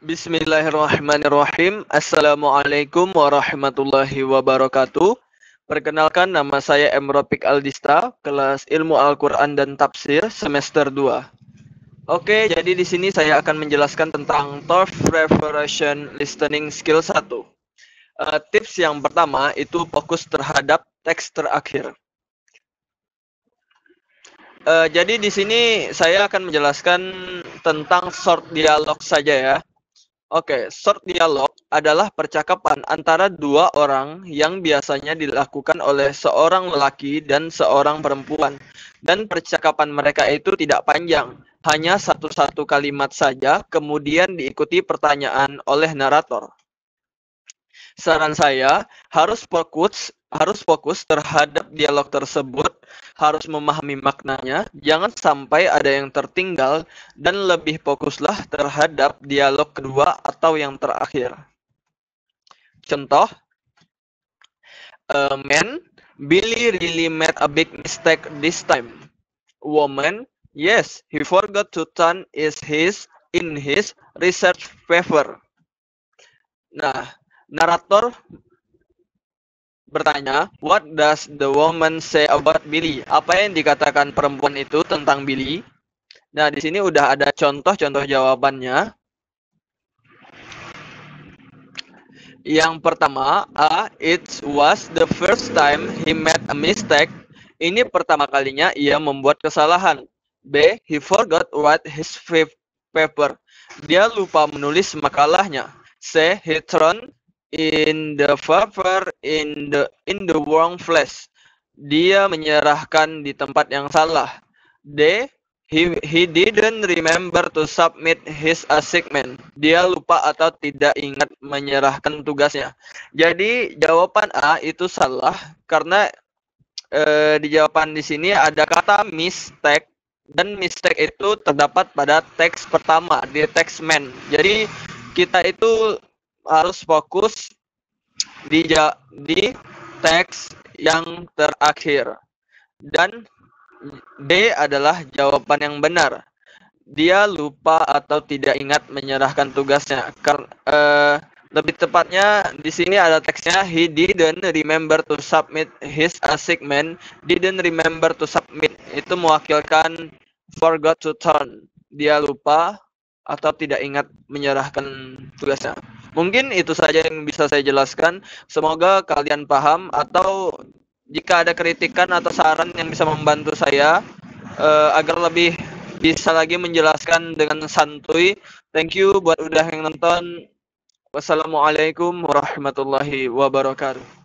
Bismillahirrahmanirrahim. Assalamualaikum warahmatullahi wabarakatuh. Perkenalkan nama saya M. Ropik Aldista, kelas Ilmu Al-Quran dan Tafsir semester 2. Oke, jadi di sini saya akan menjelaskan tentang TOEFL Preparation Listening Skill 1. Uh, eh, tips yang pertama itu fokus terhadap teks terakhir. Uh, jadi di sini saya akan menjelaskan tentang short dialog saja ya. Oke, short dialog adalah percakapan antara dua orang yang biasanya dilakukan oleh seorang lelaki dan seorang perempuan. Dan percakapan mereka itu tidak panjang, hanya satu-satu kalimat saja, kemudian diikuti pertanyaan oleh narator. Saran saya harus fokus harus fokus terhadap dialog tersebut, harus memahami maknanya, jangan sampai ada yang tertinggal dan lebih fokuslah terhadap dialog kedua atau yang terakhir. Contoh, man, Billy really made a big mistake this time. Woman, yes, he forgot to turn is his in his research paper. Nah, narator bertanya, What does the woman say about Billy? Apa yang dikatakan perempuan itu tentang Billy? Nah, di sini udah ada contoh-contoh jawabannya. Yang pertama, A. It was the first time he made a mistake. Ini pertama kalinya ia membuat kesalahan. B. He forgot what his paper. Dia lupa menulis makalahnya. C. He thrown in the favor in the in the wrong place. Dia menyerahkan di tempat yang salah. D. He, he didn't remember to submit his assignment. Dia lupa atau tidak ingat menyerahkan tugasnya. Jadi jawaban A itu salah karena eh, di jawaban di sini ada kata mistake dan mistake itu terdapat pada teks pertama di teks man. Jadi kita itu harus fokus di di teks yang terakhir. Dan D adalah jawaban yang benar. Dia lupa atau tidak ingat menyerahkan tugasnya. Karena uh, lebih tepatnya di sini ada teksnya he didn't remember to submit his assignment. Didn't remember to submit itu mewakilkan forgot to turn. Dia lupa atau tidak ingat menyerahkan tugasnya. Mungkin itu saja yang bisa saya jelaskan. Semoga kalian paham atau jika ada kritikan atau saran yang bisa membantu saya uh, agar lebih bisa lagi menjelaskan dengan santuy. Thank you buat udah yang nonton. Wassalamualaikum warahmatullahi wabarakatuh.